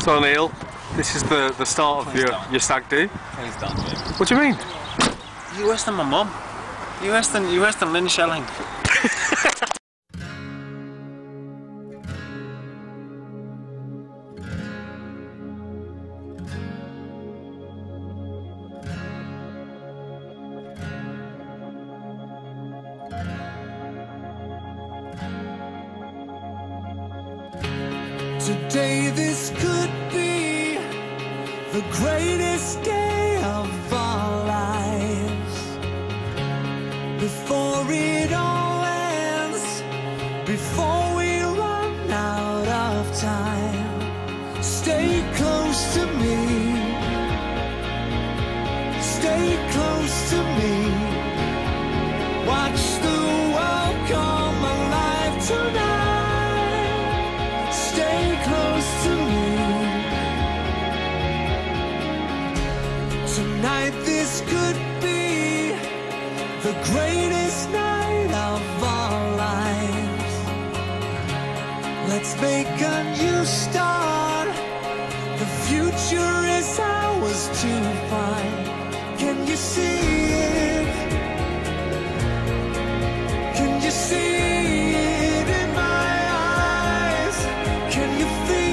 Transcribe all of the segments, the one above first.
So Neil, this is the, the start of your, your stag do. Please don't, Jim. What do you mean? You worse than my mum. You worse than you worse than Lynn Shelling. Today this could be the greatest day of our lives. Before it all ends, before we run out of time, stay close to me. Stay close to me. Watch Tonight, this could be the greatest night of our lives. Let's make a new start. The future is ours to find. Can you see it? Can you see it in my eyes? Can you feel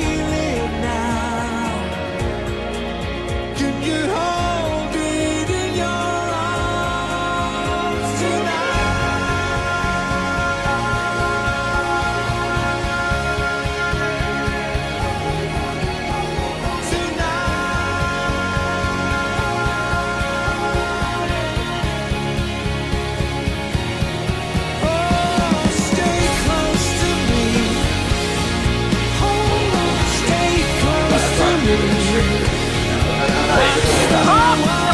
close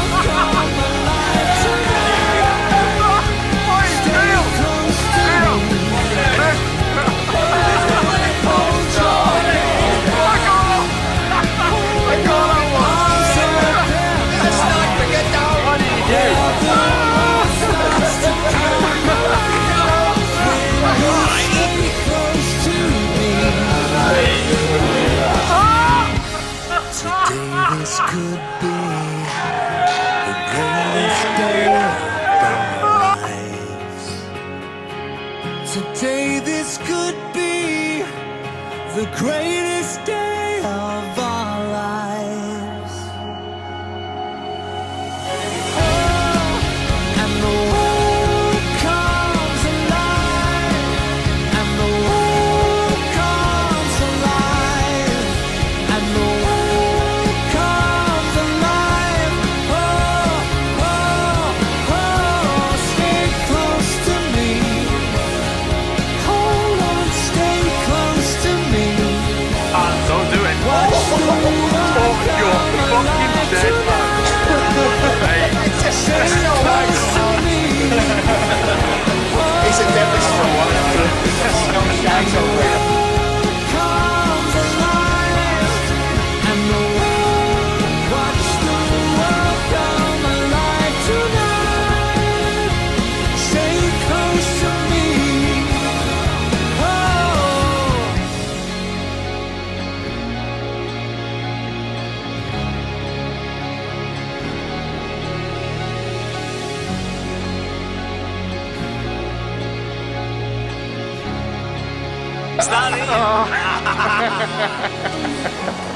could be the greatest day of our lives. Today this could be the greatest day comes Starting.